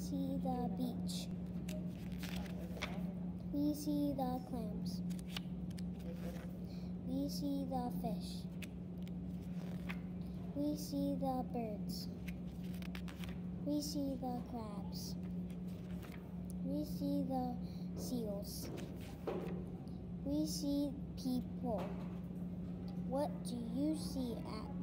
see the beach. We see the clams. We see the fish. We see the birds. We see the crabs. We see the seals. We see people. What do you see at?